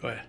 Go ahead.